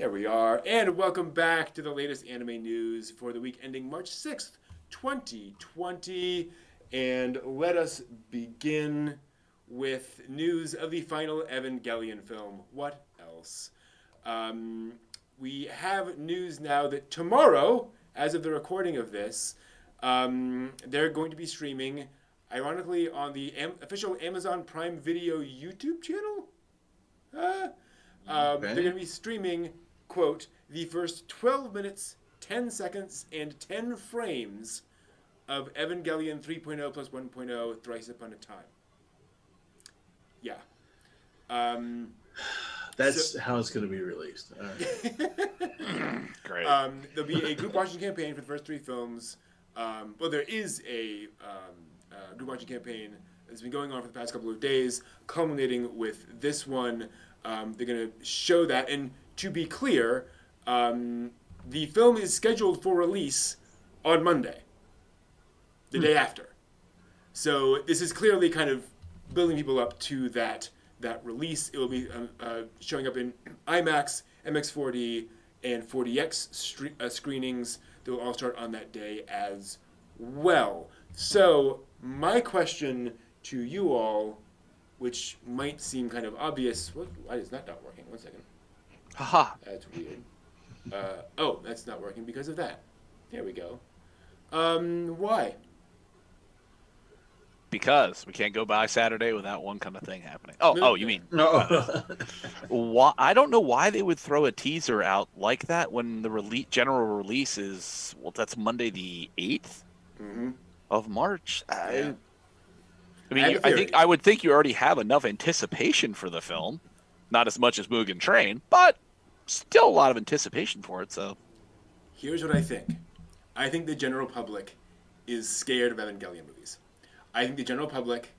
There we are. And welcome back to the latest anime news for the week ending March 6th, 2020. And let us begin with news of the final Evangelion film. What else? Um, we have news now that tomorrow, as of the recording of this, um, they're going to be streaming, ironically, on the Am- official Amazon Prime Video YouTube channel. Uh, um, Okay. They're going to be streaming, quote, the first 12 minutes, 10 seconds, and 10 frames of Evangelion 3.0 plus 1.0 Thrice Upon a Time. Yeah. Um, That's how it's going to be released. All right. Great. um, there'll be a group watching campaign for the first three films. Um, well, there is a um, uh, group watching campaign that's been going on for the past couple of days, culminating with this one. Um, they're going to show that. And to be clear, um, the film is scheduled for release on Monday, the day after. So this is clearly kind of building people up to that that release. It will be um, uh, showing up in IMAX, MX4D, and 4DX stre- uh, screenings. They will all start on that day as well. So my question to you all, which might seem kind of obvious, what, why is that not working? One second. Haha. That's weird. Uh, oh, that's not working because of that. There we go. Um, why? Because we can't go by Saturday without one kind of thing happening. Oh, No. oh, you mean No. why? I don't know why they would throw a teaser out like that when the release, general release is well, that's Monday the eighth Mm-hmm. of March. I, Yeah. I mean, I you, a I think. I would think you already have enough anticipation for the film, not as much as Mugen Train, but still a lot of anticipation for it. So Here's what I think. I think the general public is scared of Evangelion movies. I think the general public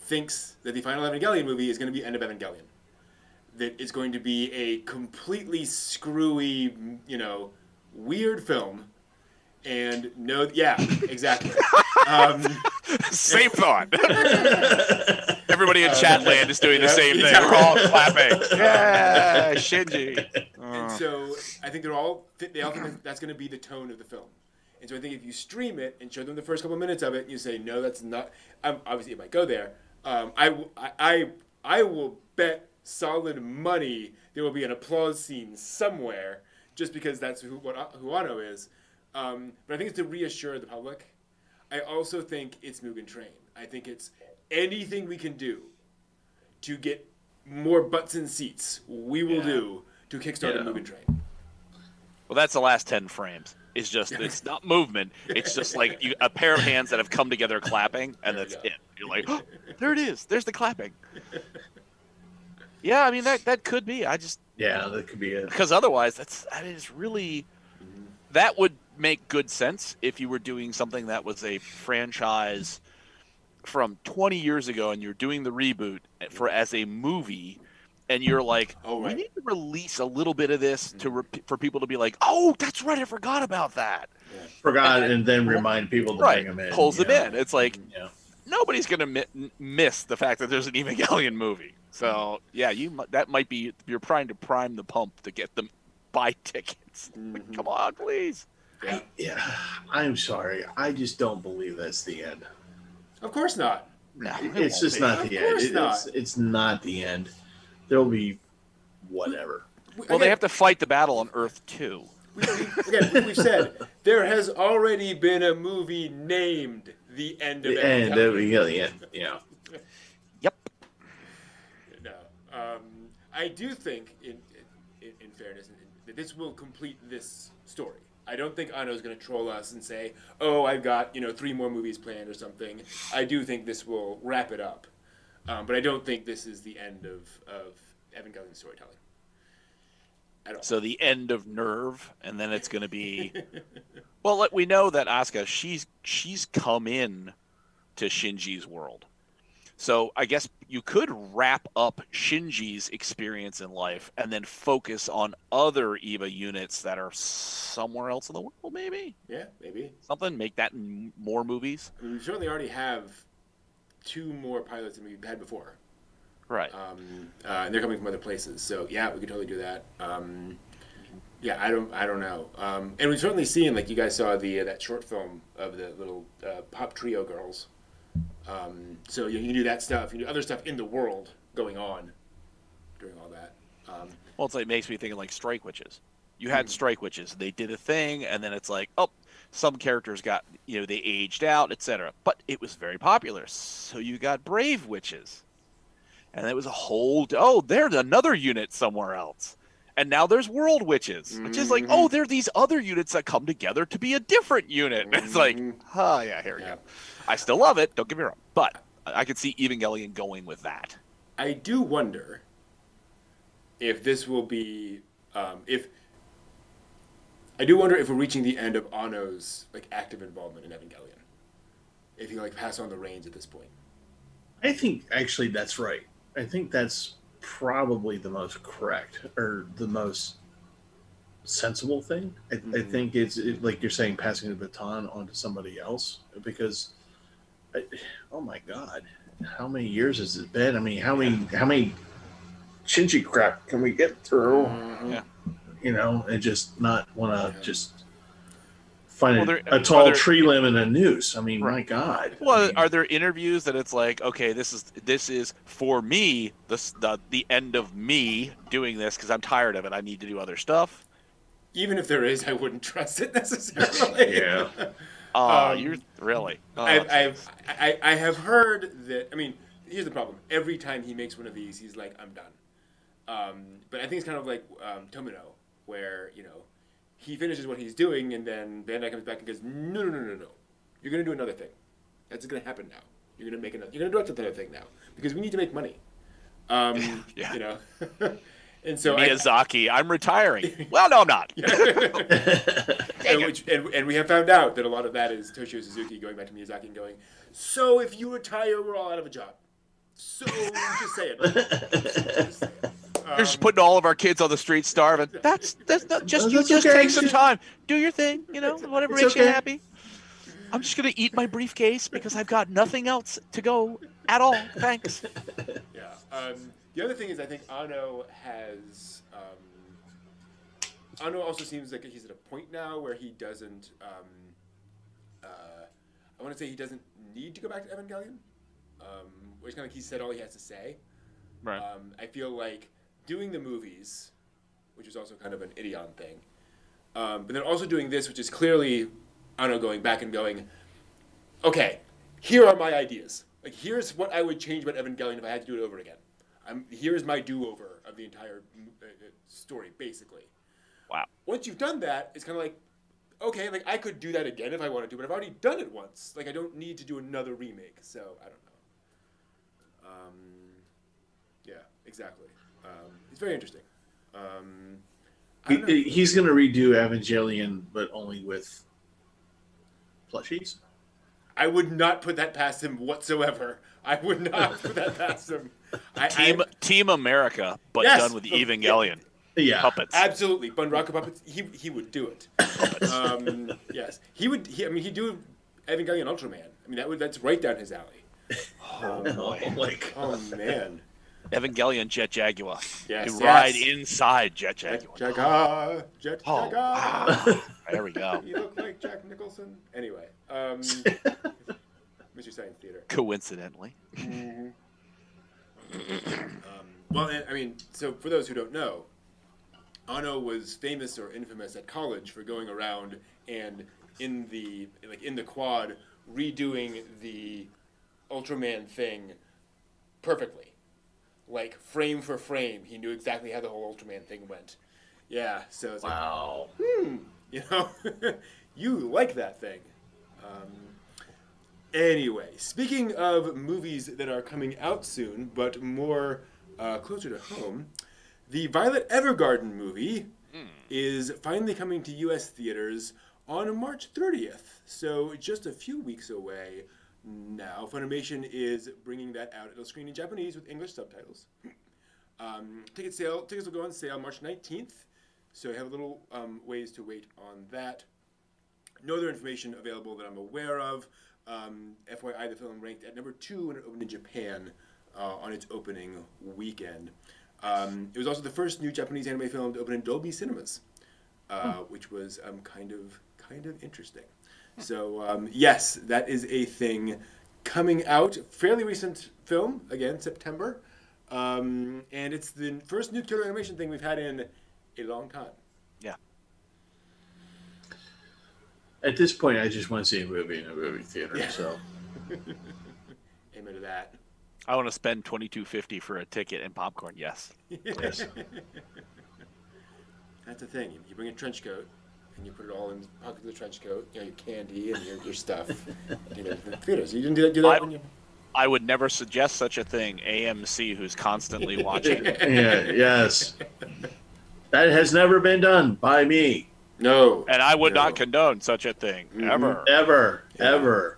thinks that the final Evangelion movie is going to be End of Evangelion. That it's going to be a completely screwy, you know, weird film. And no, yeah, exactly. um, same thought. Everybody in Chatland is doing the same thing. We're all clapping. Yeah, Shinji. And so I think they're all they all think that's going to be the tone of the film. And so I think if you stream it and show them the first couple minutes of it, and you say no, that's not. Um, obviously, it might go there. Um, I, w- I I I will bet solid money there will be an applause scene somewhere, just because that's who what Huano is. Um, but I think it's to reassure the public. I also think it's Mugen Train. I think it's anything we can do to get more butts in seats. We will Yeah. do to kickstart Yeah. a Mugen Train. Well, that's the last ten frames. It's just it's not movement. It's just like you, a pair of hands that have come together clapping, and There that's it. You're like, oh, there it is. There's the clapping. Yeah, I mean that that could be. I just yeah, that could be it. because otherwise that's that is really mm-hmm. that would make good sense if you were doing something that was a franchise from 20 years ago and you're doing the reboot for mm-hmm. as a movie and you're like Oh, we need to release a little bit of this to mm-hmm. rep- for people to be like oh that's right i forgot about that Forgot and then remind people to right bring them in. pulls them yeah. in it's like mm-hmm. Yeah. nobody's gonna mi- miss the fact that there's an evangelion movie so yeah you that might be you're trying to prime the pump to get them buy tickets Mhm. come on please Yeah. Yeah. I'm sorry. I just don't believe that's the end. Of course not. no it It's won't just be. not Of the end. It- not. It's, it's not the end. There'll be whatever. Well, they have to fight the battle on Earth too. We, we, again, we've said there has already been a movie named The End of The end. Evangelion. of- yeah, the end. Yeah. Yep. No. Um, I do think, in, in, in fairness, that this will complete this story. I don't think Anno's going to troll us and say, "Oh, I've got you know three more movies planned or something." I do think this will wrap it up, um, but I don't think this is the end of of Evan Evangelion storytelling. So the end of NERV, and then it's going to be. well, let- we know that Asuka she's she's come in to Shinji's world. So I guess you could wrap up Shinji's experience in life and then focus on other Eva units that are somewhere else in the world, maybe yeah, maybe. something. Make that in more movies, I mean, we certainly already have two more pilots than we've had before. right? um, uh, and they're coming from other places. So yeah, we could totally do that. Um, Yeah, I don't, I don't know. Um, and we've certainly seen, like you guys saw the uh, that short film of the little uh, pop trio girls. Um, so you, you can do that stuff. You can do other stuff in the world going on during all that. Um, Well, it's like makes me think of like Strike Witches. You had Strike Witches. They did a thing, and then it's like, oh, some characters got you know they aged out, etc. But it was very popular, so you got Brave Witches, and it was a whole. Oh, there's another unit somewhere else, and now there's World Witches, which is like, oh, there are these other units that come together to be a different unit. It's like, oh yeah, here we Yeah. go. I still love it. Don't get me wrong, but I I could see Evangelion going with that. I do wonder if this will be um, if I do wonder if we're reaching the end of Anno's like active involvement in Evangelion. If he like pass on the reins at this point. I think actually that's right. I think that's probably the most correct or the most sensible thing. I, I Mhm. think it's it, like you're saying, passing the baton onto somebody else because, I, oh my god, how many years has it been? I mean, how many how many Shinji crap can we get through? Yeah. You know, and just not want to Yeah. just find Well, a, there- a are tall there- tree limb and a noose. I mean, my Right. god. I Well, mean, are there interviews that it's like, okay, this is this is for me, this the the end of me doing this because I'm tired of it. I need to do other stuff. Even if there is, I wouldn't trust it necessarily. Yeah. Oh, Um, you're really. Oh, I've, I've, I, I have heard that. I mean, here's the problem. Every time he makes one of these, he's like, "I'm done." Um, but I think it's kind of like um, Tomino, where you know he finishes what he's doing, and then Bandai comes back and goes, "No, no, no, no, no. You're gonna do another thing. That's gonna happen now. You're gonna make another. You're gonna do another thing now because we need to make money." Um, Yeah. You know. and so Miyazaki, I'm retiring. well, no, I'm not. and, which, and, and we have found out that a lot of that is Toshio Suzuki going back to Miyazaki and going, so if you retire, we're all out of a job. So just say it. Just say it. You're just putting all of our kids on the street starving. That's that's not just No, you. Just okay. take some time, do your thing. You know, whatever It's makes you happy. I'm just gonna eat my briefcase because I've got nothing else to go at all. Thanks. yeah. Um, the other thing is, I think Anno has. Um, Anno also seems like he's at a point now where he doesn't. Um, uh, I want to say he doesn't need to go back to Evangelion. Um, which kind of like he said all he has to say. Right. Um, I feel like doing the movies, which is also kind of an idiom thing, um, but then also doing this, which is clearly, I don't know, going back and going, okay, here are my ideas. Like, here's what I would change about Evangelion if I had to do it over again. I'm, here's my do-over of the entire uh, uh, story, basically. Wow. Once you've done that, it's kind of like, okay, like I could do that again if I wanted to, but I've already done it once. Like, I don't need to do another remake. So I don't know. Um, yeah, exactly. Um, very interesting. Um, I don't know. He, he's going to redo Evangelion, but only with plushies. I would not put that past him whatsoever. I would not put that past him. I, Team I, Team America, but Yes, done with the- Evangelion Yeah. puppets. absolutely, Bunraku puppets. He he would do it. Um, yes, he would. He, I mean, he'd do Evangelion Ultraman. I mean, that would that's right down his alley. Oh, Oh, boy. my God. Oh man. Evangelion Jet Jaguar. Yes, you ride inside Jet Jet Jaguar. Jaguar, Jet Oh, Jaguar. wow. There we go. You look like Jack Nicholson. Anyway, um, Mr. Science Theater. Coincidentally. Um, well, I mean, so for those who don't know, Anno was famous or infamous at college for going around and in the like in the quad redoing the Ultraman thing perfectly, like frame for frame. He knew exactly how the whole Ultraman thing went. Yeah, so it's like, Wow. hmm, you know, you like that thing. Um, anyway, speaking of movies that are coming out soon, but more uh, closer to home, the Violet Evergarden movie is finally coming to U.S. theaters on March 30th. So just a few weeks away now. Funimation is bringing that out. It'll screen in Japanese with English subtitles. Um, ticket sale tickets will go on sale March 19th. So you have a little um, ways to wait on that. No other information available that I'm aware of. Um, FYI, the film ranked at number two when it opened in Japan uh, on its opening weekend. Um, it was also the first new Japanese anime film to open in Dolby Cinemas. uh, which was um, kind of kind of interesting. So um, yes, that is a thing coming out. Fairly recent film again, September, um, and it's the first nuclear animation thing we've had in a long time. Yeah. At this point, I just want to see a movie in a movie theater. Yeah. So Amen to that. I want to spend twenty two fifty for a ticket and popcorn. Yes. yes, That's the thing. You bring a trench coat, and you put it all in the pocket of the trench coat. You know, your candy and your, your stuff. you know, the theaters. You didn't do that. Do that I- when you. I would never suggest such a thing. AMC, who's constantly watching. yeah, yes. That has never been done by me No. And I would No. not condone such a thing Mhm. ever. ever, Yeah. ever.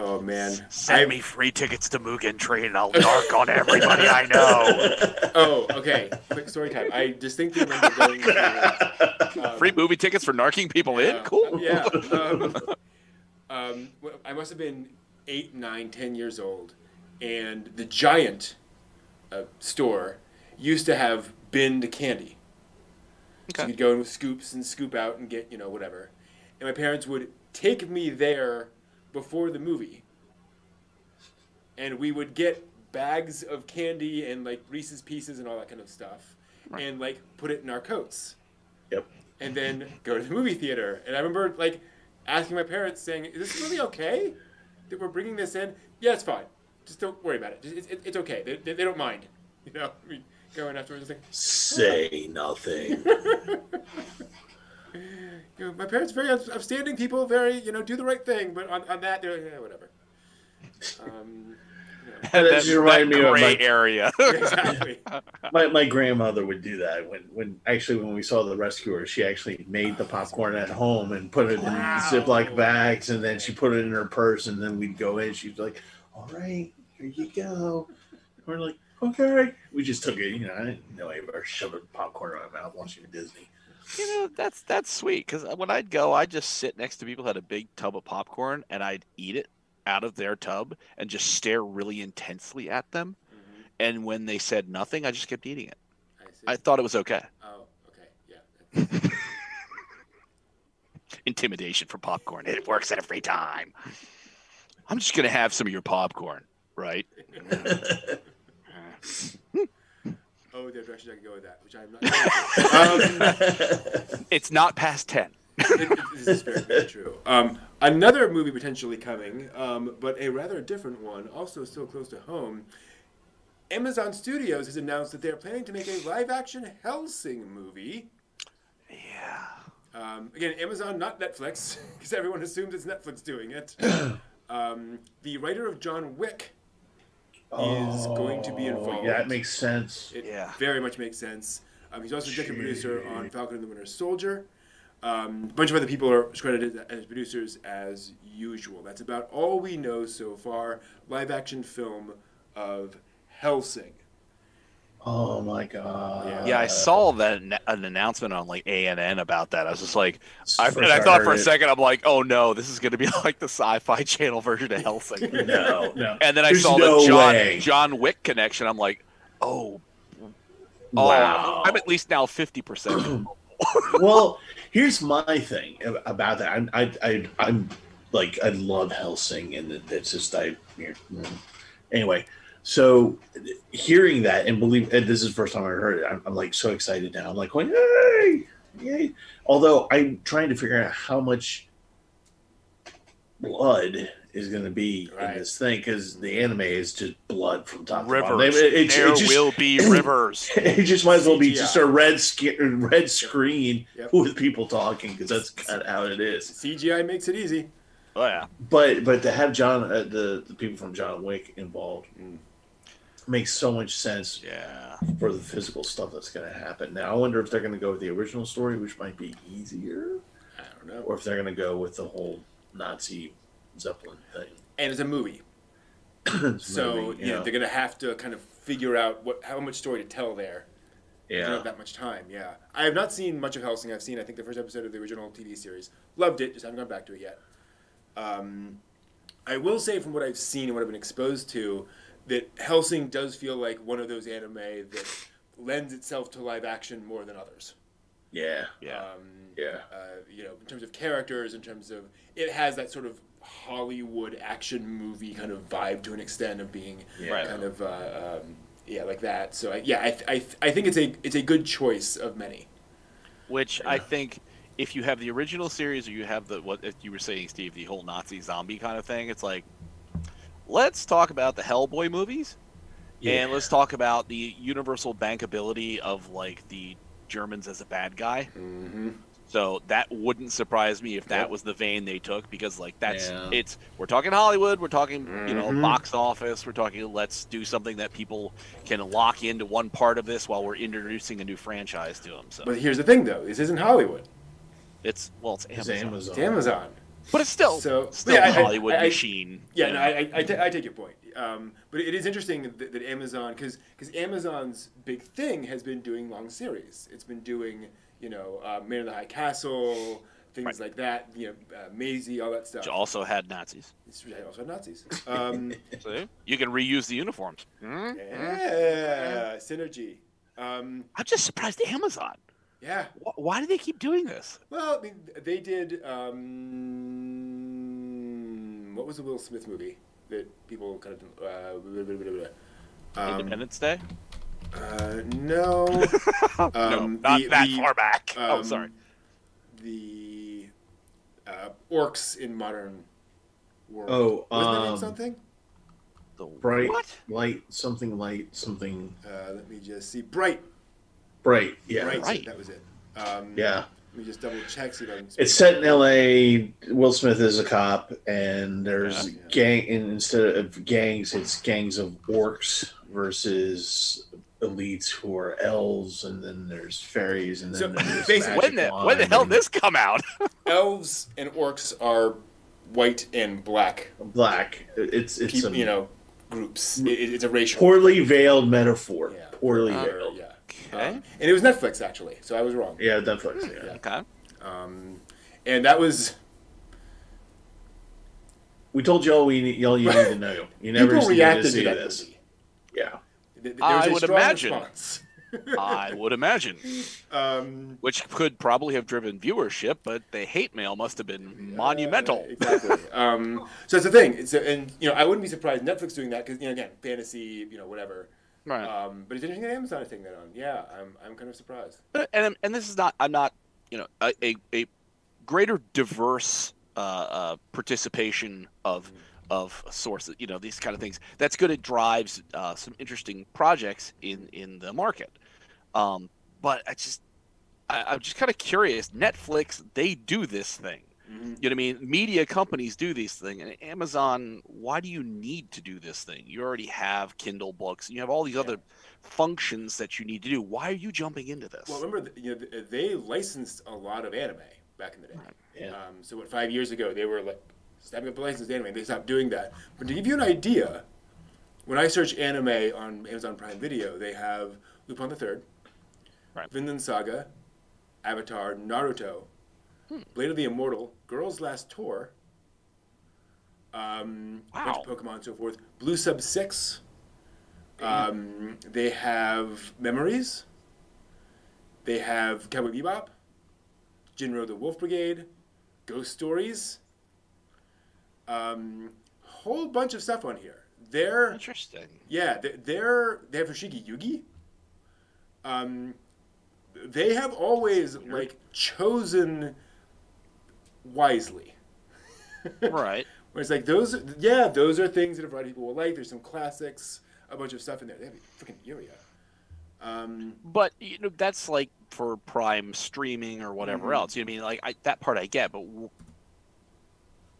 Oh man. Send I- me free tickets to Mugen Train and I'll narc on everybody I know. Oh, okay. Quick story time. I distinctly remember going to. Um, Free movie tickets for narking people in? Cool. Yeah. Um, um, I must have been eight, nine, ten years old, and the Giant uh, store used to have binned candy. So Okay. you'd go in with scoops and scoop out and get, you know, whatever. And my parents would take me there before the movie. And we would get bags of candy and like Reese's Pieces and all that kind of stuff. Right. And like put it in our coats. Yep. And then go to the movie theater. And I remember like asking my parents saying, Is this really okay that we're bringing this in? Yeah, it's fine. Just don't worry about it. It's, it's, it's okay. They, they, they don't mind. You know, we go in afterwards and think, Say nothing. you know, my parents are very upstanding people, very you know do the right thing, but on, on that they're like, yeah, whatever. Um, you know, And That then just reminded that me of my- area. exactly. my, my grandmother would do that when, when actually when we saw the rescuer she actually made the popcorn at home and put it Wow. in ziploc bags and then she put it in her purse and then we'd go in she'd be like all right here you go and we're like okay we just took it you know i didn't know anybody shoving popcorn in my mouth watching disney you know, that's that's sweet because when I'd go, I'd just sit next to people who had a big tub of popcorn and I'd eat it out of their tub and just stare really intensely at them. Mhm. And when they said nothing, I just kept eating it. I. I thought it was okay. oh, okay, yeah. Intimidation for popcorn. It works every time. I'm just gonna have some of your popcorn, right? Oh, there are directions I can go with that, which I'm not. Um, It's not past ten. it, this is very, very true. Um, another movie potentially coming, um, but a rather different one, also still close to home. Amazon Studios has announced that they're planning to make a live-action Hellsing movie. Yeah. Um, again, Amazon, not Netflix, because everyone assumes it's Netflix doing it. um, the writer of John Wick is going to be involved. Oh, yeah it makes sense It Yeah. very much makes sense. Um, he's also executive producer on Falcon and the Winter Soldier. Um, a bunch of other people are credited as producers as usual. That's about all we know so far. Live action film of Hellsing. Oh my god Yeah. Yeah, I saw that an an announcement on like ANN about that. I was just like, I, and I thought for a heard it. second, I'm like, oh no, this is going to be like the Sci-Fi Channel version of Hellsing. no no And then I There's saw no the John way. John Wick connection. I'm like, oh, oh, wow I'm at least now fifty percent. well, here's my thing about that. I'm, I, I, I'm like, I love Hellsing, and it- it's just I. Anyway, so hearing that and believe and this is the first time I heard it. I'm, I'm like so excited now. I'm like going, hey, yay! Although I'm trying to figure out how much blood is going to be Right. in this thing because the anime is just blood from top to bottom. Rivers. It, it, there it just, will be rivers. it just might as well be CGI. just a red sc- red screen Yep. with people talking because that's kind of how it is. CGI makes it easy. Oh yeah. But but to have John uh, the the people from John Wick involved Mm. Makes so much sense Yeah. for the physical stuff that's going to happen. Now I wonder if they're going to go with the original story, which might be easier, I don't know. or if they're going to go with the whole Nazi Zeppelin thing. And it's a movie. It's So movie, you know, they're gonna have to kind of figure out what how much story to tell there. They don't yeah. have that much time. Yeah, I have not seen much of Hellsing. I've seen I think the first episode of the original TV series. Loved it. Just haven't gone back to it yet. Um, I will say from what I've seen and what I've been exposed to, that Hellsing does feel like one of those anime that lends itself to live action more than others. Yeah. Yeah. Um, Yeah. uh, you know, in terms of characters, in terms of it has that sort of Hollywood action movie kind of vibe to an extent of being Yeah. Kind of uh, um, yeah like that. So I, yeah, I, I, I think it's a it's a good choice of many. Which I think if you have the original series or you have the what if you were saying, Steve, the whole Nazi zombie kind of thing, it's like let's talk about the Hellboy movies and let's talk about the universal bankability of like the Germans as a bad guy. Mm-hmm. So that wouldn't surprise me if that Yep. was the vein they took because like that's Yeah. it's we're talking Hollywood, we're talking you know Mhm. box office, we're talking let's do something that people can lock into one part of this while we're introducing a new franchise to them. So But here's the thing, though: this isn't Hollywood. it's well, it's It's Amazon, Amazon. It's Amazon. But it's still So- still yeah, I- a I- Hollywood I- I- machine. Yeah, you no? I, I, I, take your point. Um, but it is interesting that, that Amazon, because Amazon's big thing has been doing long series. It's been doing, you know, uh, Man in the High Castle, things Right. like that. You know, uh, Maisel, all that stuff. Which also had Nazis. It's I also had Nazis. Um, So you can reuse the uniforms. Hmm? yeah, synergy. Um, I'm just surprised Amazon. Yeah. Wh- Why do they keep doing this? Well, I mean, they did. Um, what was the Will Smith movie that people kind of? Uh, blah, blah, blah, blah, blah. Um, Independence Day? Uh, no. no, Um, not the- that the, far back. oh, um, sorry. The uh, orcs in modern world. Oh, Wasn't name um, something? The Bright what? light, something light, something Uh, let me just see. Bright. Bright. Yeah. Bright. Right. That was it. Um, Yeah. Let me just double check. See if I'm. It's set in L.A. Will Smith is a cop, and there's Yeah. gang. And instead of gangs, it's gangs of orcs versus elites who are elves, and then there's fairies, and then So, there's basically- When the when the hell did this come out? elves and orcs are white and black. black. It's it's Peop- a you know, groups. It, it- it's a racial. poorly veiled metaphor. Yeah. Poorly Uh, veiled. Yeah. Okay. Um, and it was Netflix actually, so I was wrong. Yeah, Netflix. Yeah. Yeah. Okay. Um, and that was We told you all we need, all you need to know. You never people needed reacted to to see that this. movie. Yeah. Th- There I was a would imagine. response. I would imagine, um, which could probably have driven viewership, but the hate mail must have been monumental. Uh, exactly. um, so that's the thing. It's a, and you know, I wouldn't be surprised Netflix doing that because you know, again, fantasy, you know, whatever. Right. Um, but it's interesting that Amazon is taking that on. Yeah, I'm, I'm kind of surprised. But- and and this is not I'm not you know a a, a greater diverse uh, uh, participation of of sources you know these kind of things that's good it drives uh, some interesting projects in in the market um, but I just I, I'm just kind of curious Netflix they do this thing Mhm. you know what I mean media companies do these things and Amazon why do you need to do this thing you already have Kindle books and you have all these Yeah. other functions that you need to do why are you jumping into this Well, remember, you know, they licensed a lot of anime back in the day. Yeah. Um, so what, five years ago, they were like stepping up the licensed anime. They stopped doing that. But to give you an idea, when I search anime on Amazon Prime Video, they have Lupin the Third, Right. Vinland Saga, Avatar, Naruto, Blade of the Immortal, Girls Last Tour, um, a bunch of Wow. Pokemon and so forth, Blue Sub Six. Um, they have Memories. They have Cowboy Bebop, Jin-Roh the Wolf Brigade, Ghost Stories. Um, whole bunch of stuff on here. They're Interesting. yeah, they- they're they have Fushigi Yugi. Um, they have always like chosen wisely. Right. Where it's like those, yeah, those are things that a variety of people will like. There's some classics, a bunch of stuff in there. They have a freaking Iria. Um, But you know that's like for Prime streaming or whatever Mhm. else. You know what I mean like I, that part I get, but w-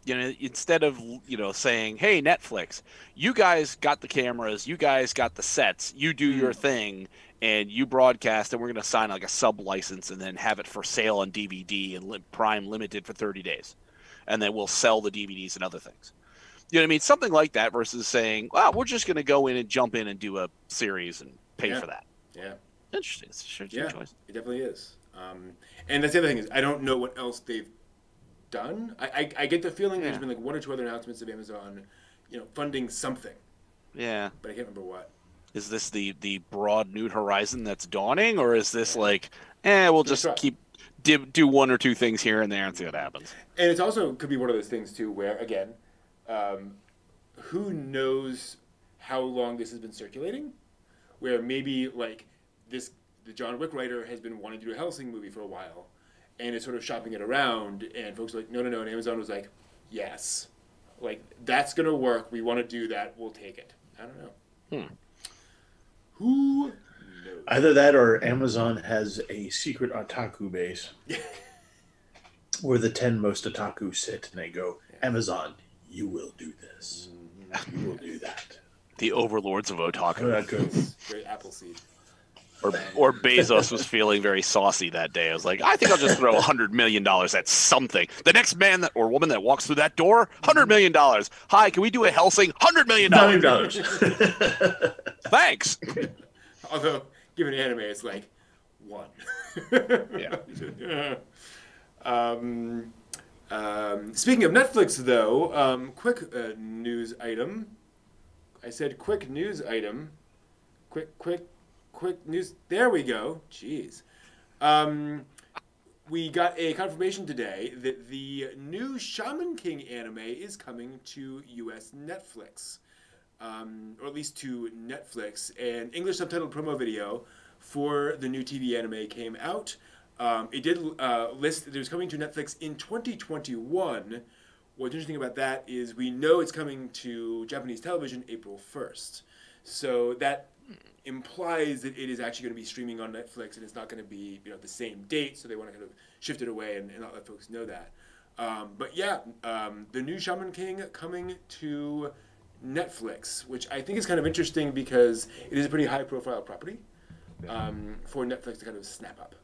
you know instead of you know saying, "Hey Netflix, you guys got the cameras, you guys got the sets, you do your thing." And you broadcast, and we're going to sign like a sub license, and then have it for sale on DVD and Prime limited for thirty days, and then we'll sell the DVDs and other things. You know what I mean? Something like that versus saying, "Well, we're just going to go in and jump in and do a series and pay Yeah. for that." yeah, Interesting. It's a yeah, choice. it definitely is. Um, and that's the other thing is I don't know what else they've done. I, I, I get the feeling there's been like one or two other announcements of Amazon, you know, funding something, Yeah. but I can't remember what. Is this the the broad new horizon that's dawning, or is this like, eh, we'll just right. keep do, do one or two things here and there and see what happens? And it's also could be one of those things too, where again, um, who knows how long this has been circulating? Where maybe like this, the John Wick writer has been wanting to do a Hellsing movie for a while, and is sort of shopping it around, and folks are like, no, no, no, and Amazon was like, yes, like that's gonna work. We want to do that. We'll take it. I don't know. Hmm. Who knows? Either that or Amazon has a secret otaku base where the 10 most otaku sit and they go, Amazon, you will do this. Mm-hmm. You will do that. The overlords of otaku, Great apple Appleseed. Or or Bezos was feeling very saucy that day. I was like, I think I'll just throw a hundred million dollars at something. The next man that, or woman that walks through that door, hundred million dollars. Hi, can we do a Hellsing? Hundred million dollars. dollars. Thanks. Although, given anime, it's like one. Yeah. um, um, speaking of Netflix, though, um, quick uh, news item. I said quick news item. Quick, quick, quick news. There we go. Jeez. Um, we got a confirmation today that the new Shaman King anime is coming to U.S. Netflix um, or at least to Netflix. An English subtitled promo video for the new TV anime came out. Um, it did uh, list that it was coming to Netflix in 2021. What's interesting about that is we know it's coming to Japanese television April 1st. So that implies that it is actually going to be streaming on Netflix and it's not going to be you know the same date. So they want to kind of shift it away and, and not let folks know that. Um, but yeah, um, the new Shaman King coming to Netflix, which I think is kind of interesting because it is a pretty high profile property um, for Netflix to kind of snap up.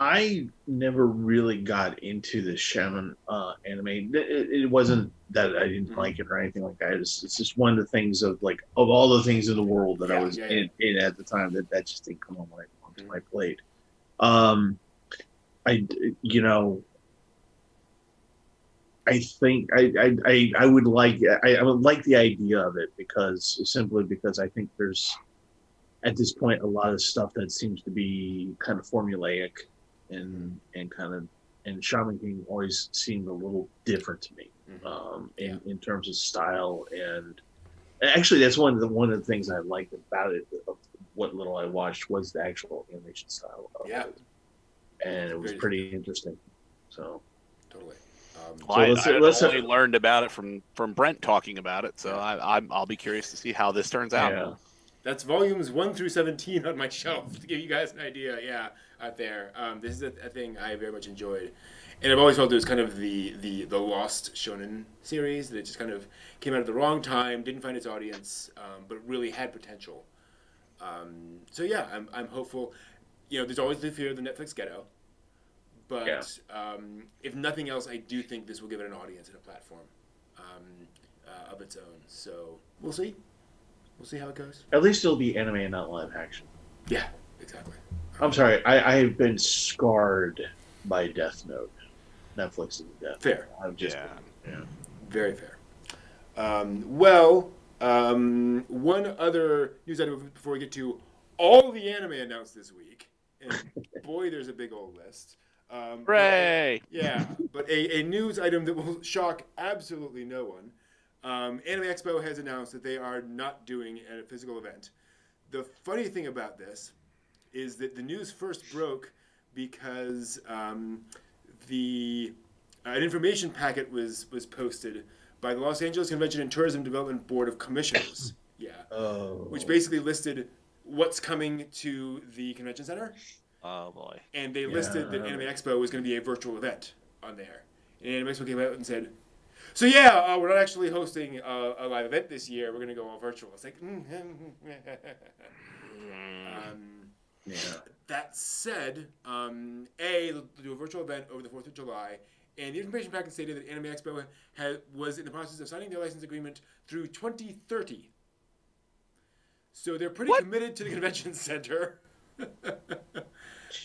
I never really got into the Shaman uh, anime. It, it wasn't that I didn't Mhm. like it or anything like that. It's, it's just one of the things of like of all the things in the world that I was yeah, in, in at the time that that just didn't come on my onto Mhm. my plate. Um, I you know. I think I, I, I, I would like I, I would like the idea of it because simply because I think there's at this point a lot of stuff that seems to be kind of formulaic and and kind of and Shaman King always seemed a little different to me Mhm. um, in, Yeah. in terms of style and and actually that's one of the one of the things I liked about it of what little I watched was the actual animation style of Yeah. it and it was Very pretty interesting so Totally. Um, Well, I, let's- I had let's- only learned about it from from Brent talking about it, so I, I'm I'll be curious to see how this turns out. yeah That's volumes one through seventeen on my shelf to give you guys an idea. Yeah, out there. Um, this is a, a thing I very much enjoyed, and I've always felt it was kind of the the the lost shonen series that it just kind of came out at the wrong time, didn't find its audience, um, but really had potential. Um, so yeah, I'm I'm hopeful. You know, there's always the fear of the Netflix ghetto, but Yeah. um, if nothing else, I do think this will give it an audience and a platform um, uh, of its own. So we'll see. We'll see how it goes. at least it'll be anime and not live action Yeah, exactly. I'm sorry I, I have been scarred by Death Note Netflix's Death Fair. I'm just Yeah. yeah. Very fair. Um, well, um, one other news item before we get to all the anime announced this week, and boy, there's a big old list. Um, but- Hooray! yeah, but a, a news item that will shock absolutely no one. Um, Anime Expo has announced that they are not doing a physical event. The funny thing about this is that the news first broke because um, the uh, an information packet was was posted by the Los Angeles Convention and Tourism Development Board of Commissioners. yeah, Oh. which basically listed what's coming to the convention center Oh boy. and they listed that Yeah. Anime Expo was going to be a virtual event on there. And Anime Expo came out and said, "So yeah, uh, we're not actually hosting a, a live event this year. We're going to go all virtual." It's like, mm, um, yeah. that said, um, a they'll do a virtual event over the Fourth of July, and the information packet stated that Anime Expo had, was in the process of signing their license agreement through 2030. So they're pretty What? committed to the convention center.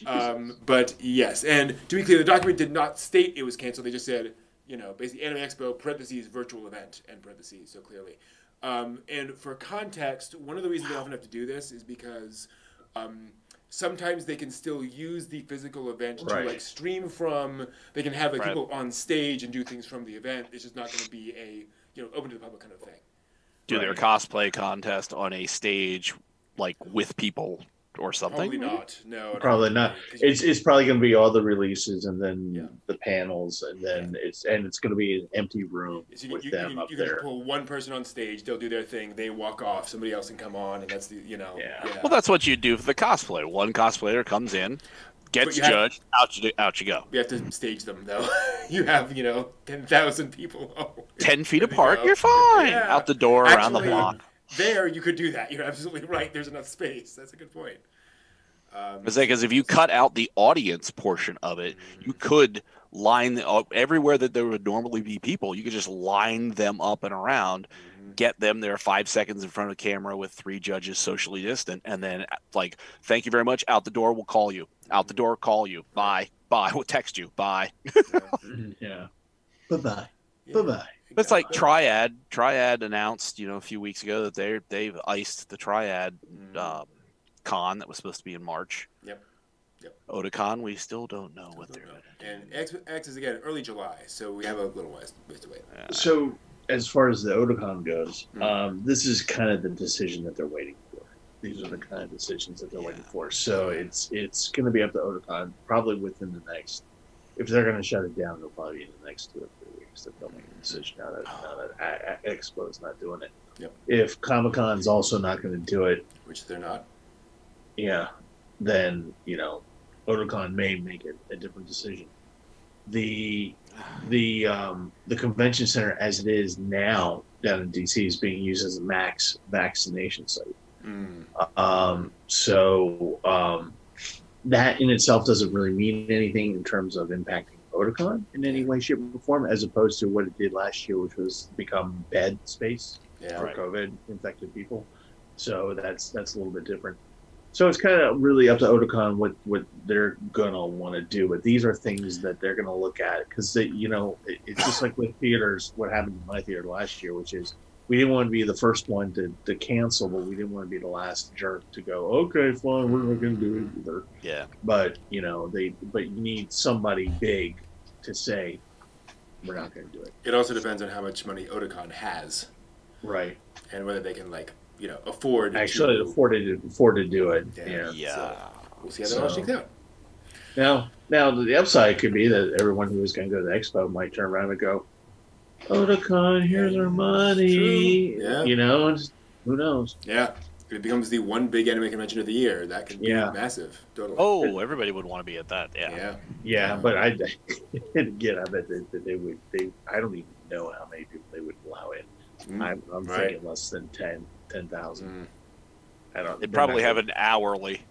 Um, but yes, and to be clear, the document did not state it was canceled. They just said, you know, basically Anime Expo parentheses virtual event end parentheses. So clearly, Um, and for context, one of the reasons they often have to do this is because um, sometimes they can still use the physical event to like stream from. They can have like Right. people on stage and do things from the event. It's just not going to be a you know open to the public kind of thing. Do their cosplay contest on a stage, like with people or something. Probably not. No, I don't Probably not. they- 'cause you- It's it's probably going to be all the releases and then Yeah. the panels and then it's and it's going to be an empty room So you, with you, them you, up you can there. pull one person on stage, they'll do their thing, they walk off, somebody else can come on, and that's the you know. Yeah. Well, that's what you do for the cosplay. One cosplayer comes in, gets you have- judged, out you out you go. You have to stage them though. you have you know ten thousand people. ten feet apart, you're fine. Yeah. Out the door, around the block. There, you could do that. You're absolutely right. There's enough space. That's a good point. Um, Because if you cut out the audience portion of it, you could line the, uh, everywhere that there would normally be people. You could just line them up and around, mhm. get them there five seconds in front of the camera with three judges socially distant, and then like, thank you very much. Out the door, we'll call you. Out the door, call you. Bye. Bye. We'll text you. Bye. yeah. Bye bye. Yeah, Bye bye. It's like. Triad. Triad announced, you know, a few weeks ago that they they've iced the Triad Mhm. um, con that was supposed to be in March. Yep. Yep. Otakon, we still don't know what Don't they're know. going to do. And X, X is again early July, so we have a little ways, ways to wait. Yeah. So as far as the Otakon goes, Mm. um, this is kind of the decision that they're waiting for. These are the kind of decisions that they're Yeah. waiting for. So it's it's going to be up to Otakon probably within the next. If they're going to shut it down, it'll probably be in the next two or that they'll make a decision. Now that now that A- A- Expo's not doing it. Yep. If Comic Con's also not going to do it, Which they're not. yeah, then you know, Otakon may make it a different decision. The the um, the convention center as it is now down in DC is being used as a max vaccination site. Mm. Um, so um, that in itself doesn't really mean anything in terms of impacting Otakon in any way, shape, or form, as opposed to what it did last year, which was become bed space Yeah. for COVID infected people. So that's that's a little bit different. So it's kind of really up to Otakon what what they're gonna want to do. But these are things that they're gonna look at because you know it, it's just like with theaters. What happened in my theater last year, which is we didn't want to be the first one to, to cancel, but we didn't want to be the last jerk to go. Okay, fine, we're not gonna do it either. Yeah. But you know they but you need somebody big to say we're not gonna do it. It also depends on how much money Otakon has Right. and whether they can like you know afford. Actually, to, afford to afford to do it. Yeah. yeah. Yeah. We'll see how that all So- shakes out. Now, now the upside could be that everyone who was going to go to the expo might turn around and go, "Otakon, here's our money." Yeah. You know, and just- who knows? Yeah. If it becomes the one big anime convention of the year, that could be Yeah. massive. Totally. Oh, everybody would want to be at that. Yeah. yeah. Yeah, but I again, I bet that, that they would. They, I don't even know how many people they would allow in. Mm. I'm, I'm Right. thinking less than 10 10,000. Mm. I don't. They'd they're probably have an hourly.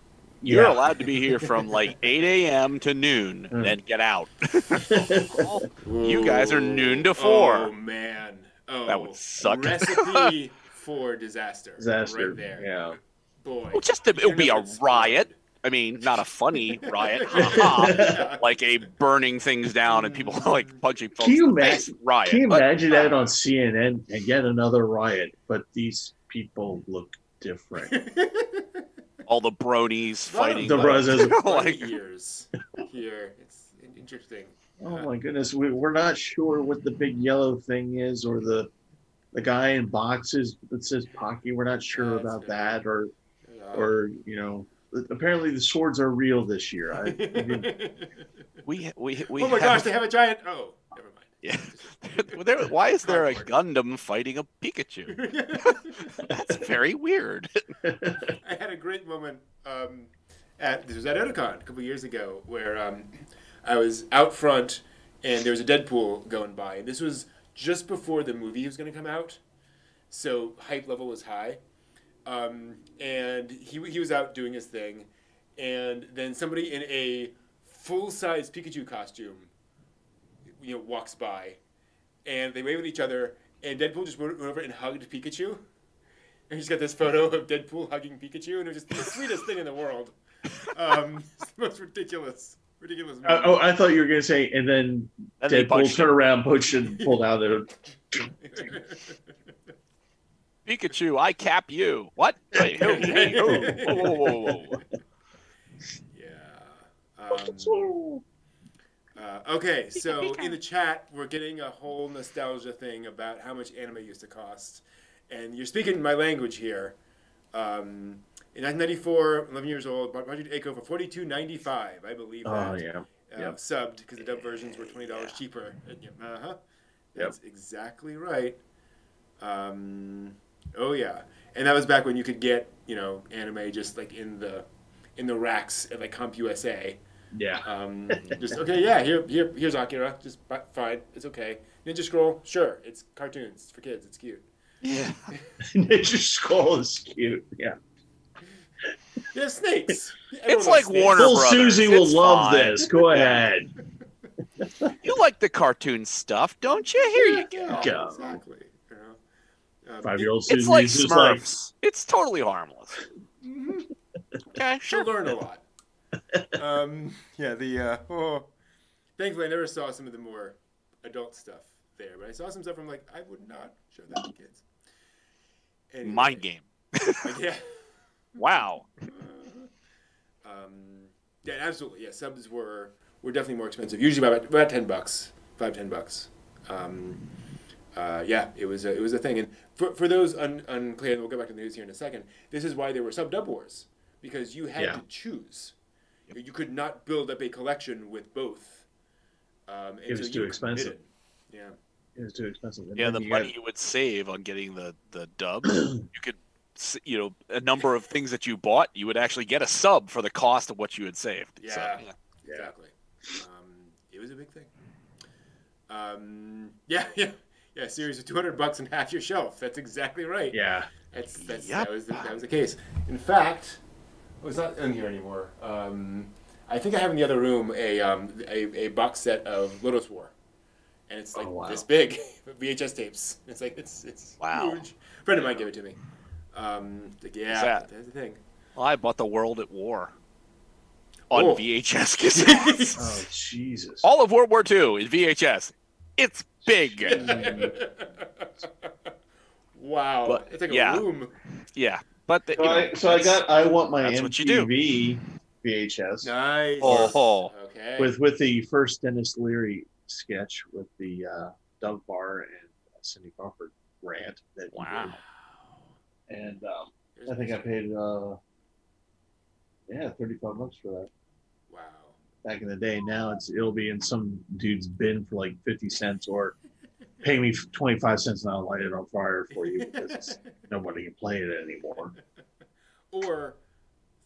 You're Yeah. allowed to be here from like 8 a.m. to noon, Mm. then get out. You guys are noon to four. Oh man. Oh, That would suck. Recipe for disaster. Disaster. Right there. Yeah. Boy. Well, just to, it would be a Internet riot. explode. I mean, not a funny riot, Yeah. like a burning things down and people like punching folks. Can you in the imagine- riot? Can you but- imagine that on CNN and get another riot? But these people look different. All the bronies fighting. The like- like, years here. It's interesting. Oh my goodness, we, we're not sure what the big yellow thing is, or the the guy in boxes that says Pocky. We're not sure That's about good. that, or Uh, or you know, apparently the swords are real this year. I, I didn't- we we we. oh my have, gosh, they have a giant. Oh, never mind. Yeah. There- why is there a Gundam fighting a Pikachu? That's very weird. I had a great moment um, at this was at Otakon a couple years ago where um, I was out front and there was a Deadpool going by. And this was just before the movie was going to come out, so hype level was high. Um, and he he was out doing his thing, and then somebody in a full size Pikachu costume, you know, walks by, and they wave at each other, and Deadpool just went went over and hugged Pikachu. And he's got this photo of Deadpool hugging Pikachu, and it was just the sweetest thing in the world. Um, it's the most ridiculous, ridiculous. Uh, oh, I thought you were gonna say, and then And Deadpool punched turned him. around, pushed and pulled out the. Pikachu, I cap you. What? Wait, who? Hey, who? Whoa, whoa, whoa, whoa. Yeah. Um, uh, okay, so in the chat, we're getting a whole nostalgia thing about how much anime used to cost. And you're speaking my language here. Um, in 1994, 11 years old, bought Project A-ko for 42.95, I believe that. Oh yeah. Uh, Yep. Subbed, because the dub versions were $20 Yeah. cheaper. Uh huh. That's exactly right. Um, oh yeah, and that was back when you could get you know anime just like in the in the racks at like CompUSA. Yeah. Um, just okay, yeah. Here, here, here's Akira. Just fi- fine. It's okay. Ninja Scroll, sure. It's cartoons. It's for kids. It's cute. Yeah. Ninja Scroll is cute. Yeah. Yeah, snakes. Everyone It's like snakes. Warner Little Brothers. Susie will It's love fine. this. Go ahead. You like the cartoon stuff, don't you? Here you go. Yeah, Go. Exactly. You know? Um, Five year old It's Susie like is just like, Smurfs. It's totally harmless. Mhm. Okay, She'll learn a lot. Um, yeah, the uh, oh, thankfully I never saw some of the more adult stuff there, but I saw some stuff. I'm like, I would not show that to kids. Anyway, Mind game. Yeah. Wow. Um, yeah, absolutely. Yeah, subs were were definitely more expensive. Usually about about ten bucks, five ten bucks. Um, uh, yeah, it was a, it was a thing. And for, for those un, unclear, and we'll go back to the news here in a second. This is why there were sub dub wars because you had Yeah. to choose. You could not build up a collection with both. Um, It was too expensive. Yeah. it was too expensive. And Yeah, the you money got- you would save on getting the the dub, you could, s- you know, a number of things that you bought, you would actually get a sub for the cost of what you had saved. So, Yeah. Yeah. Exactly. Um, it was a big thing. Um, yeah, yeah, yeah. Series of two hundred bucks and half your shelf. That's exactly right. Yeah. That's, that's Yep. that was the, that was the case. In fact, oh, it's not in here anymore. Um, I think I have in the other room a um, a, a box set of Lodoss War, and it's like Oh, wow. this big VHS tapes. It's like it's it's Wow. huge. A friend of mine gave it to me. Um, like, yeah, that? that's the thing. Well, I bought the World at War on Oh. VHS cassettes. Oh Jesus. All of World War II is VHS. It's big. wow, But, it's like yeah. a room. Yeah, but the, So you know, I, so I got I want my that's what you do. MTV VHS Nice. Oh, oh. Okay. with with the first Denis Leary sketch with the uh, Dove Bar and Cindy Crawford rant that he Wow. did. And um, I think I paid uh, yeah thirty five bucks for that Wow. back in the day. Now it's it'll be in some dude's bin for like fifty cents or pay me twenty five cents and I'll light it on fire for you because nobody can play it anymore. or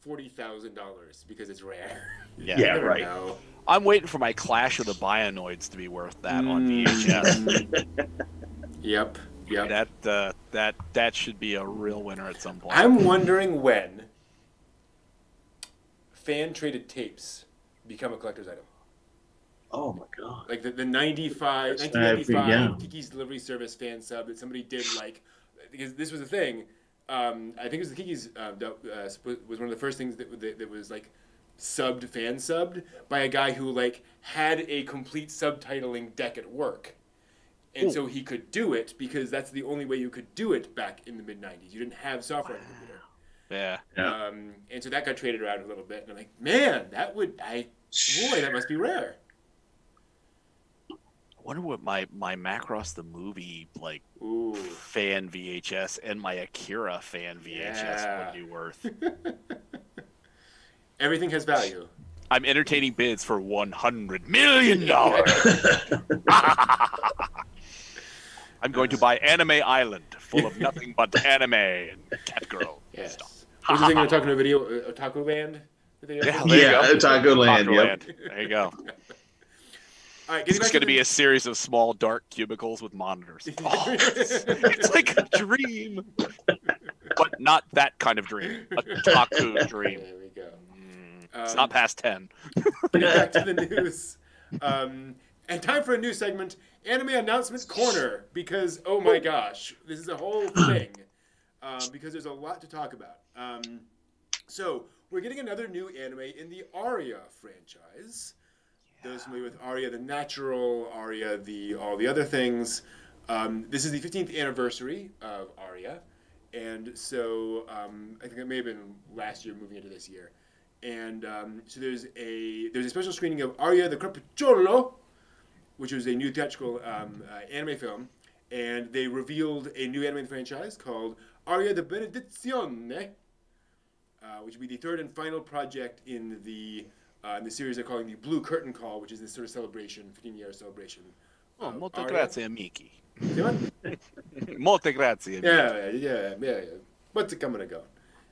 forty thousand dollars because it's rare. Yeah. Yeah, right. know. I'm waiting for my Clash of the Bionoids to be worth that on VHS. Mm. Yep. Yep. That uh, that that should be a real winner at some point. I'm wondering when fan traded tapes become a collector's item. Oh my god! Like the, the 95, 1995 yeah. Kiki's Delivery Service fan sub that somebody did like, because this was a thing. Um, I think it was the Kiki's uh, dub- uh, was one of the first things that, that, that was like subbed, fan subbed by a guy who like had a complete subtitling deck at work. And Ooh. so he could do it because that's the only way you could do it back in the mid 90s. You didn't have software on the computer. yeah. Yeah. Um, and so that got traded around a little bit. And I'm like, man, that would, I, boy, that must be rare. I wonder what my my Macross the movie like Ooh. fan VHS and my Akira fan VHS Yeah. would be worth. Everything has value. I'm entertaining bids for one hundred million dollars. I'm going to buy Anime Island, full of nothing but anime and cat girl Yes. stuff. What was the thing we were talking to a video, uh, Otaku Land? Yeah, yeah, go. Taco Land. Taco Yep. Land. There you go. All right, This getting going to be a series of small, dark cubicles with monitors. Oh, it's, it's like a dream, but not that kind of dream. A taku dream. There we go. Mm, it's Um, not past ten. Getting back to the news. Um, and time for a new segment, Anime Announcements Corner, because, oh my gosh, this is a whole thing. Um, because there's a lot to talk about. Um, so, we're getting another new anime in the Aria franchise. Those familiar with Aria the Natural, Aria the all the other things. Um, this is the 15th anniversary of Aria, and so um, I think it may have been last year, moving into this year. And um, so there's a there's a special screening of Aria the Crepuscolo, which was a new theatrical um, uh, anime film, and they revealed a new anime franchise called Aria the Benedizione, uh, which will be the third and final project in the uh, in the series they're calling the Blue Curtain Call, which is this sort of celebration, 15 year celebration. Oh, molte Aria. grazie, amici. Molte grazie. amici. Yeah, yeah, yeah, yeah. What's it coming and going?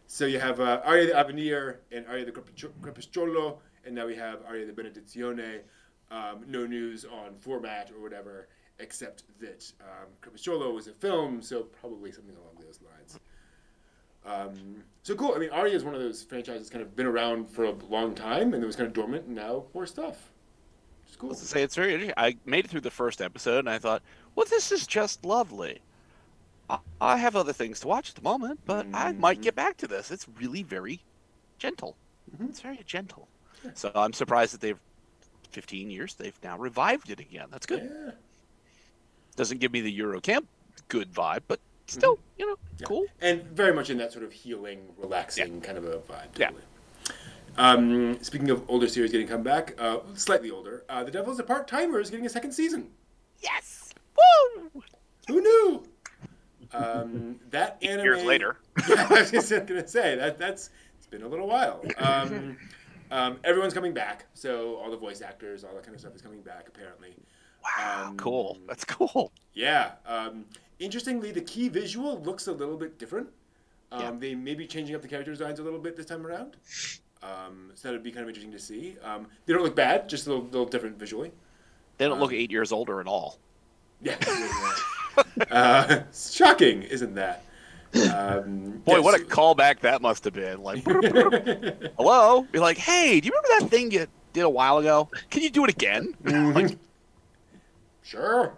So you have uh, Aria the Avenir and Aria the Crepuscolo, and now we have Aria the Benedizione. Um, no news on format or whatever, except that um, Crepuscolo was a film, so probably something along. Um, so cool. I mean, Aria is one of those franchises that's kind of been around for a long time, and it was kind of dormant, and now more stuff. Is cool. Let's say it's very interesting. I made it through the first episode and I thought, well, this is just lovely. I, I have other things to watch at the moment, but I might get back to this. It's really very gentle. Mhm. It's very gentle. So I'm surprised that they've 15 years they've now revived it again. That's good. Yeah. Doesn't give me the Yuru Camp good vibe, but still, you know, Yeah. cool. and very much in that sort of healing, relaxing kind of a vibe. Yeah. Um, speaking of older series getting come back, uh, slightly older, uh, The Devil's a Part Timer is getting a second season. Yes. Woo! Who knew? Um, that anime. Years later. yeah, I was just gonna say that that's it's been a little while. Um, um, everyone's coming back, so all the voice actors, all that kind of stuff is coming back apparently. Wow, Um, cool. That's cool. Yeah. Um, interestingly, the key visual looks a little bit different. Um, Yeah. They may be changing up the character designs a little bit this time around. Um, so that would be kind of interesting to see. Um, they don't look bad, just a little, little different visually. They don't look Um, eight years older at all. Yeah. uh, shocking, isn't that? Um, Boy, yeah, what a callback that must have been. Like, hello? Be like, hey, do you remember that thing you did a while ago? Can you do it again? Mhm. sure.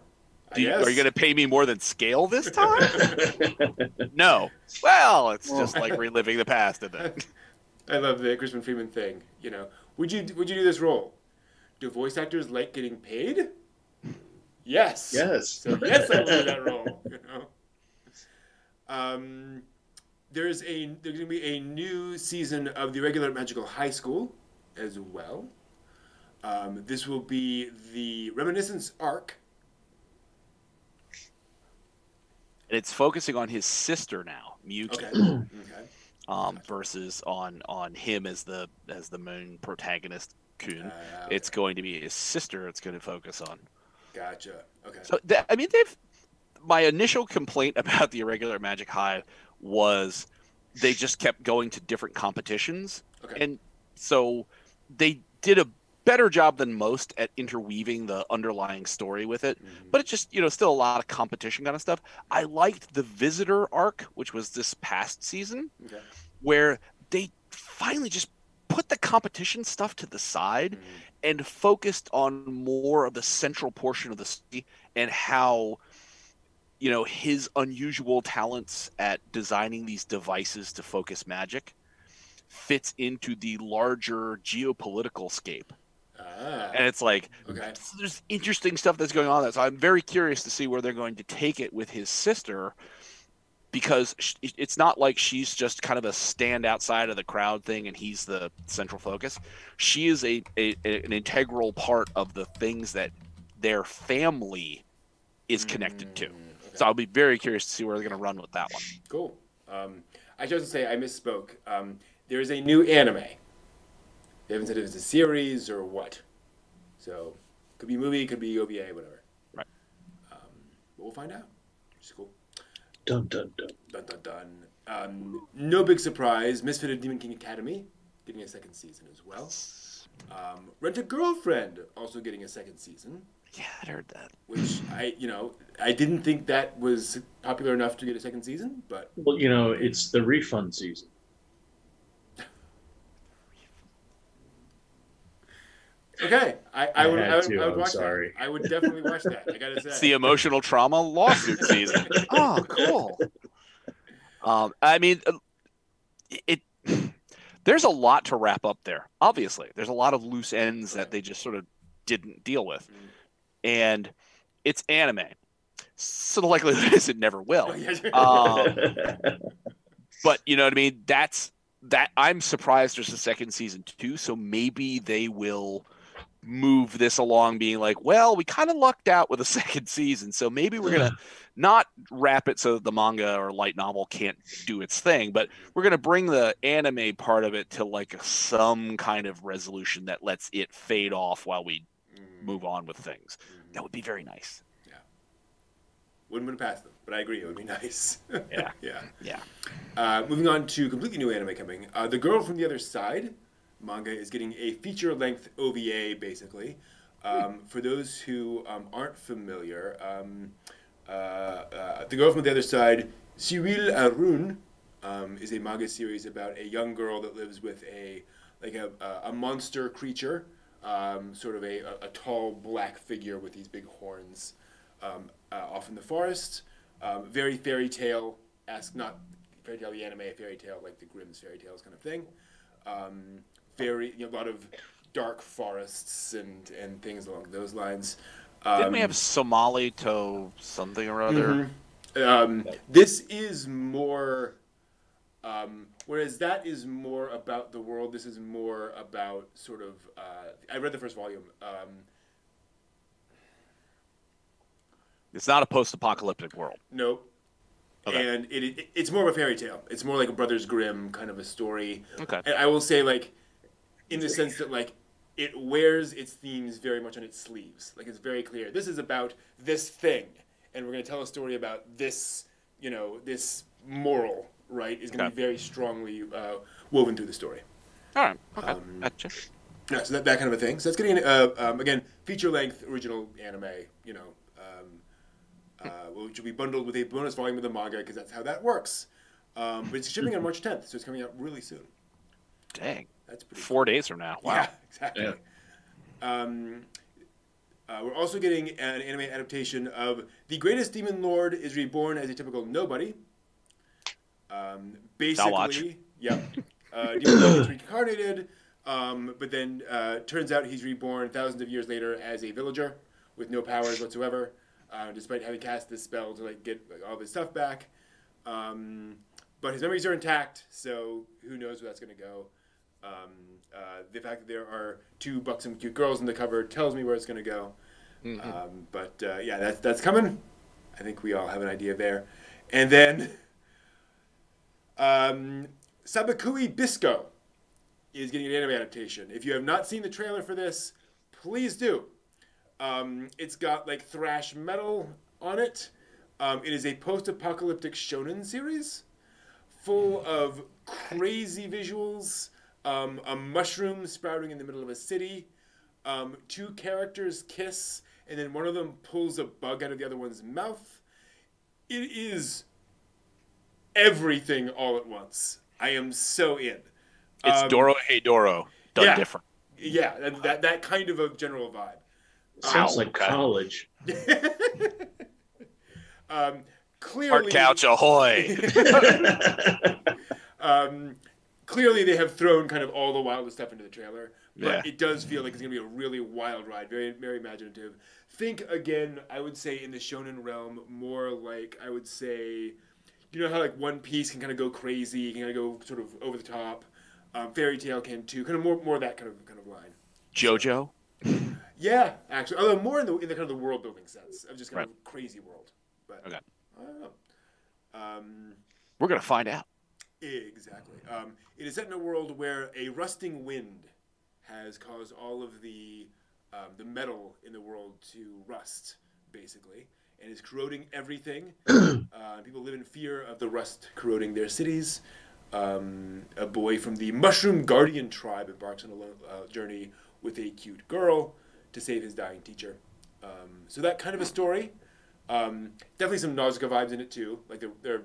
I Do you, are you going to pay me more than scale this time? no. Well, it's just like reliving the past, isn't it? I love the Crispin Freeman thing. You know, would you would you do this role? Do voice actors like getting paid? Yes. Yes. So yes, I will do that role. You know. Um, there's a there's gonna be a new season of the regular Magical High School, as well. Um, this will be the Reminiscence arc. And it's focusing on his sister now, Miyuki, Okay. okay. um, versus on on him as the as the main protagonist, Kun. Uh, It's going to be his sister. It's going to focus on. gotcha. Okay. So th- I mean, they've. My initial complaint about the irregular Magic High was they just kept going to different competitions, Okay. and so they did a better job than most at interweaving the underlying story with it. Mhm. But it's just you know still a lot of competition kind of stuff. I liked the visitor arc, which was this past season, Okay. where they finally just put the competition stuff to the side Mhm. and focused on more of the central portion of the city and how you know his unusual talents at designing these devices to focus magic fits into the larger geopolitical scape Ah. and it's like Okay. so there's interesting stuff that's going on there so i'm very curious to see where they're going to take it with his sister because it's not like she's just kind of a stand outside of the crowd thing and he's the central focus she is a, a an integral part of the things that their family is connected to Mm, okay. so i'll be very curious to see where they're going to run with that one Cool. Um, I chose to say I misspoke. Um, there is a new anime. They haven't said if it's a series or what. So, could be movie, could be OVA, whatever. Right. Um, but we'll find out. Which is cool. Dun dun dun. Dun dun dun. Um, no big surprise. Misfit of Demon King Academy getting a second season as well. Um, Rent a Girlfriend also getting a second season. yeah i heard that Which I, you know, I didn't think that was popular enough to get a second season, but Well, you know, it's the refund season. Okay, I, I I would, I would, to, I would I'm watch sorry. that. I would definitely watch that. I gotta say. it's the emotional trauma lawsuit season oh cool um i mean uh, it there's a lot to wrap up there obviously there's a lot of loose ends that they just sort of didn't deal with Mm. and it's anime So the likelihood is it never will. Oh. Um, but you know what I mean. That's that. I'm surprised there's a second season too. So maybe they will move this along, being like, well, we kind of lucked out with a second season, so maybe we're gonna not wrap it so that the manga or light novel can't do its thing, but we're gonna bring the anime part of it to like some kind of resolution that lets it fade off while we Mm, move on with things. mhm. That would be very nice. Yeah. Wouldn't it past them, but I agree it would be nice. Yeah. yeah. Yeah. Uh, moving on to completely new anime coming. Uh, the Girl from the Other Side manga is getting a feature length OVA, basically. Um, for those who um, aren't familiar, um, uh, uh, The Girl from the Other Side, Siúil, a Rún, um, is a manga series about a young girl that lives with a like a, a, monster creature, um, sort of a, a, tall black figure with these big horns, um, uh, off in the forest. Um, very fairy tale esque, not Fairy Tail the anime, fairy tale like the Grimm's fairy tales kind of thing. Um, very you know, a lot of dark forests and and things along those lines. Um, Didn't we have Somali to something or other? Mhm. Um, this is more, um, whereas that is more about the world. This is more about sort of. Uh, I read the first volume. Um, It's not a post-apocalyptic world. no, Okay. and it, it it's more of a fairy tale. It's more like a Brothers Grimm kind of a story. Okay. And I will say, like, in the sense that like it wears its themes very much on its sleeves. Like it's very clear. This is about this thing, and we're going to tell a story about this. You know, this moral right is going to Okay. be very strongly uh, woven through the story. All right. Okay. Um, gotcha. Yeah, so that, that kind of a thing. So that's getting uh, um, again feature length original anime. You know, um, uh, which will be bundled with a bonus volume of the manga because that's how that works. Um, but it's shipping on March 10th, so it's coming out really soon. Dang. That's pretty. Four days from now. Wow. Yeah, exactly. Yeah. Um, uh, we're also getting an anime adaptation of The Greatest Demon Lord is Reborn as a Typical Nobody. Um, I'll watch. basically, yeah. Uh, Demon Lord is reincarnated, um, but then uh, turns out he's reborn thousands of years later as a villager with no powers whatsoever, uh, despite having cast this spell to like get like, all his stuff back. Um, but his memories are intact, so who knows where that's going to go. Um, uh, the fact that there are two buxom, cute girls in the cover tells me where it's going to go. Mm-hmm. Um, but uh, yeah, that's that's coming. I think we all have an idea there. And then um, Sabikui Bisco is getting an anime adaptation. If you have not seen the trailer for this, please do. Um, it's got like thrash metal on it. Um, it is a post-apocalyptic shonen series full of crazy visuals, um, a mushroom sprouting in the middle of a city, um, two characters kiss, and then one of them pulls a bug out of the other one's mouth. It is everything all at once. I am so in. It's Um, Doro Hey Doro done yeah. different. Yeah, that, that, that kind of a general vibe. Sounds Wow, like okay. college. um, clearly, Art couch ahoy. um, clearly they have thrown kind of all the wildest stuff into the trailer, but Yeah. it does feel like it's going to be a really wild ride, very very imaginative. Think again, I would say in the shonen realm, more like I would say, you know how like One Piece can kind of go crazy, can kind of go sort of over the top. Um, Fairy Tail can too, kind of more more that kind of kind of line. Jojo. Yeah, actually, although more in the in the kind of the world building sense of just kind Right. of crazy world. But Okay. I don't know. Um, We're gonna find out. Exactly. Um, it is set in a world where a rusting wind has caused all of the um, the metal in the world to rust, basically, and is corroding everything. uh, people live in fear of the rust corroding their cities. Um, a boy from the Mushroom Guardian tribe embarks on a uh, journey with a cute girl to save his dying teacher. Um, so that kind of a story. Um, definitely some Nausicaa vibes in it too. Like they're they're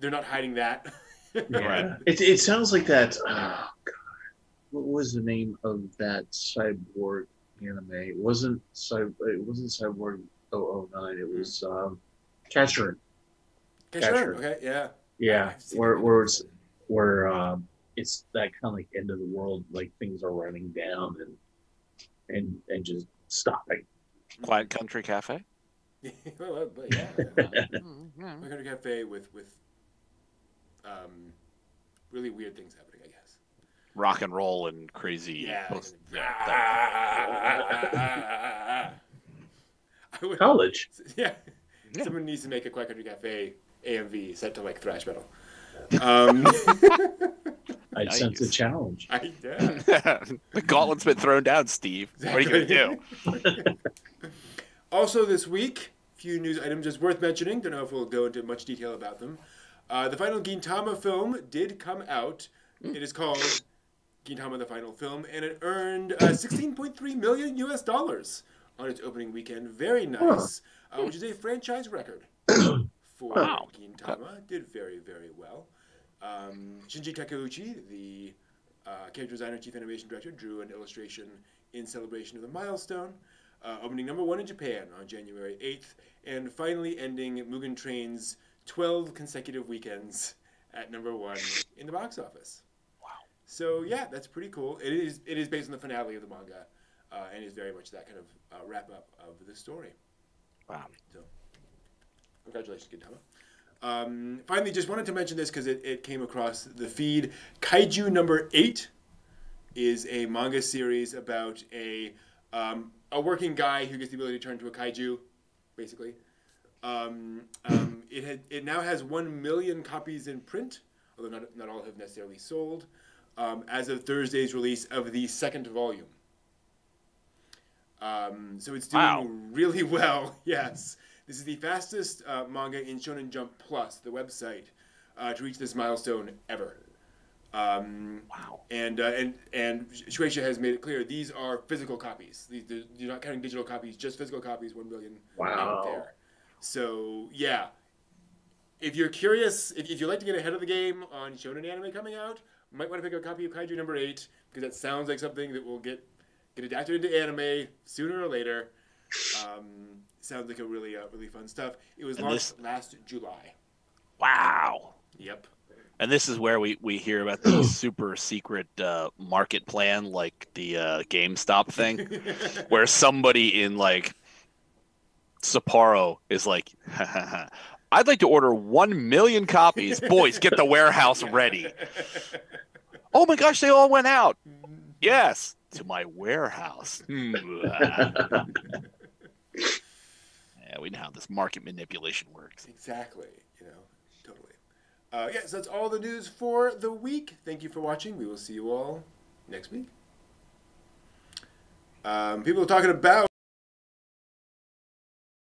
they're not hiding that. Yeah. It, it sounds like that. Oh, God. What was the name of that cyborg anime? It wasn't cy, It wasn't Cyborg 009. It was um, Casshern. Okay, Gotcha. sure. Okay, yeah. Yeah, where where it's where um, it's that kind of like end of the world, like things are running down and and and just stopping. Quiet Country Cafe. well, well, yeah, Mm-hmm. Country Cafe with with um, really weird things happening, I guess. Rock and roll and crazy. Yeah. post- yeah, I would, College. yeah. Yeah. Someone needs to make a Quiet Country Cafe AMV set to like thrash metal. Um, I sense a challenge. I, yeah. the gauntlet's been thrown down, Steve. What are you gonna do? Also, this week, few news items just worth mentioning. Don't know if we'll go into much detail about them. Uh, the final Gintama film did come out. It is called Gintama: The Final Film, and it earned uh, 16.3 million U.S. dollars on its opening weekend. Very nice, uh, which is a franchise record for Wow. Gintama. Did very, very well. Um, Shinji Takeuchi, the uh, character designer, chief animation director, drew an illustration in celebration of the milestone, uh, opening number one in Japan on January 8th, and finally ending Mugen Train's 12 consecutive weekends at number one in the box office. Wow. So yeah, that's pretty cool. It is it is based on the finale of the manga, uh, and is very much that kind of uh, wrap up of the story. Wow. So congratulations, Gintama. Um, finally, just wanted to mention this because it, it came across the feed. Kaiju number eight is a manga series about a um, a working guy who gets the ability to turn into a kaiju, basically. Um, um, it had it now has one million copies in print, although not not all have necessarily sold. Um, as of Thursday's release of the second volume. Um, so it's doing Wow. really well. Yes, this is the fastest uh, manga in Shonen Jump Plus, the website, uh, to reach this milestone ever. Um, Wow. and uh, and and Shueisha has made it clear these are physical copies. These, they're- you're not counting digital copies, just physical copies. One million out Wow. there. So yeah, if you're curious, if, if you'd like to get ahead of the game on Shonen anime coming out, might want to pick up a copy of Kaiju number eight because that sounds like something that will get get adapted into anime sooner or later. Um, sounds like a really uh, really fun stuff. It was And launched last July. Wow. Yep. And this is where we, we hear about the super secret uh, market plan, like the uh, GameStop thing, where somebody in like Sapporo is like, I'd like to order one million copies. Boys, get the warehouse ready. Oh my gosh, they all went out. Yes, to my warehouse. Hmm. yeah, we know how this market manipulation works. Exactly. You know, totally. Uh, yes, that's all the news for the week. Thank you for watching. We will see you all next week. Um, people are talking about.